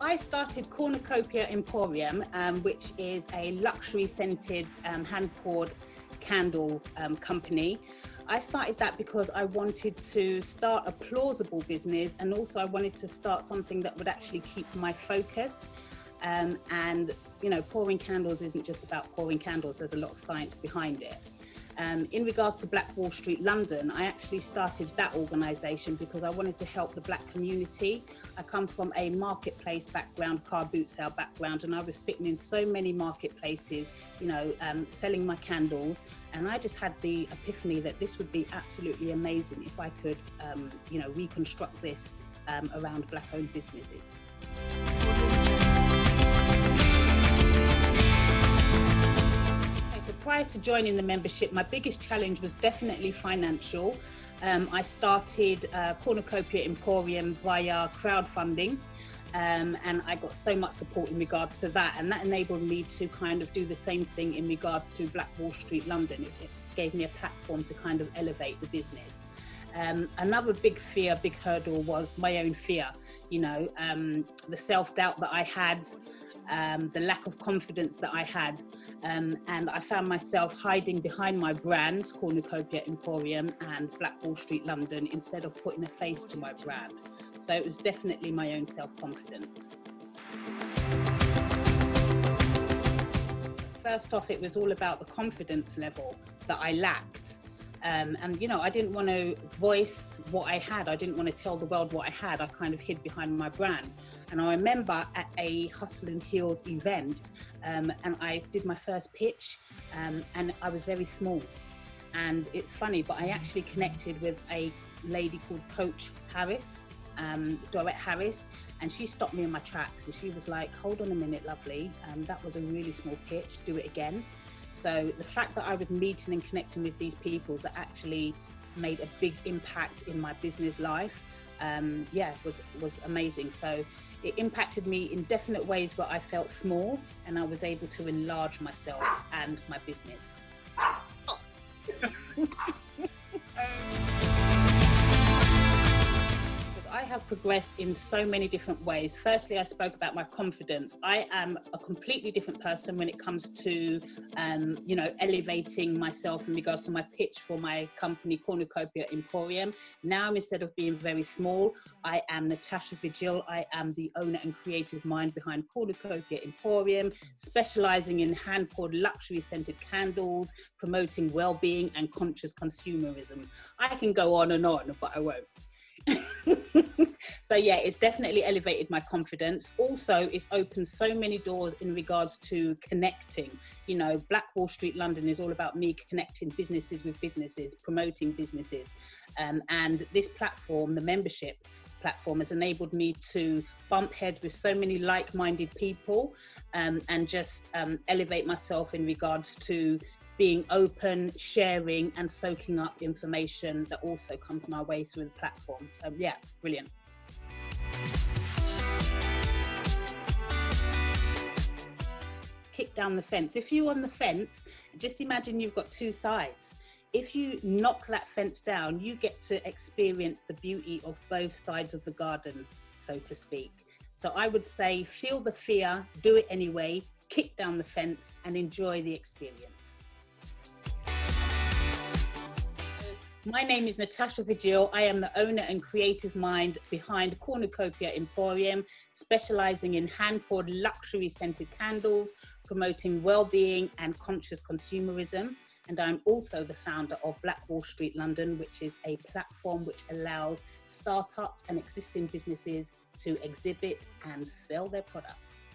I started Cornucopia Emporium, um, which is a luxury scented um, hand poured candle um, company. I started that because I wanted to start a plausible business and also I wanted to start something that would actually keep my focus. Um, and, you know, pouring candles isn't just about pouring candles, there's a lot of science behind it. Um, in regards to Black Wall Street London, I actually started that organisation because I wanted to help the black community. I come from a marketplace background, car boot sale background, and I was sitting in so many marketplaces, you know, um, selling my candles. And I just had the epiphany that this would be absolutely amazing if I could, um, you know, reconstruct this um, around black owned businesses. Prior to joining the membership, my biggest challenge was definitely financial. Um, I started uh, Cornucopia Emporium via crowdfunding. Um, and I got so much support in regards to that, and that enabled me to kind of do the same thing in regards to Black Wall Street London. It, it gave me a platform to kind of elevate the business. Um, another big fear, big hurdle was my own fear. You know, um, the self doubt that I had, um, the lack of confidence that I had. Um, and I found myself hiding behind my brands, Cornucopia Emporium and Black Wall Street London, instead of putting a face to my brand. So it was definitely my own self confidence. First off, it was all about the confidence level that I lacked. Um, and you know, I didn't want to voice what I had. I didn't want to tell the world what I had. I kind of hid behind my brand. And I remember at a Hustle and Heels event, um, and I did my first pitch, um, and I was very small. And it's funny, but I actually connected with a lady called Coach Harris, um, Dorette Harris, and she stopped me in my tracks. And she was like, "Hold on a minute, lovely. Um, that was a really small pitch. Do it again." So the fact that I was meeting and connecting with these people that actually made a big impact in my business life, um, yeah, was was amazing. So it impacted me in definite ways where I felt small, and I was able to enlarge myself and my business. have progressed in so many different ways. Firstly, I spoke about my confidence. I am a completely different person when it comes to, um, you know, elevating myself in regards to my pitch for my company, Cornucopia Emporium. Now, instead of being very small, I am Natasha Vigille. I am the owner and creative mind behind Cornucopia Emporium, specializing in hand poured luxury scented candles, promoting well being and conscious consumerism. I can go on and on, but I won't. so yeah it's definitely elevated my confidence. Also it's opened so many doors in regards to connecting. You know black wall street london is all about me connecting businesses with businesses promoting businesses. Um, and this platform the membership platform has enabled me to bump heads with so many like-minded people um, and just um, elevate myself in regards to being open, sharing, and soaking up information that also comes my way through the platform. So, yeah, brilliant. Kick down the fence. If you're on the fence, just imagine you've got two sides. If you knock that fence down, you get to experience the beauty of both sides of the garden, so to speak. So I would say, feel the fear, do it anyway, kick down the fence, and enjoy the experience. My name is Natasha Vigille. I am the owner and creative mind behind Cornucopia Emporium, specializing in hand poured luxury scented candles, promoting well being and conscious consumerism. And I'm also the founder of Black Wall Street London, which is a platform which allows startups and existing businesses to exhibit and sell their products.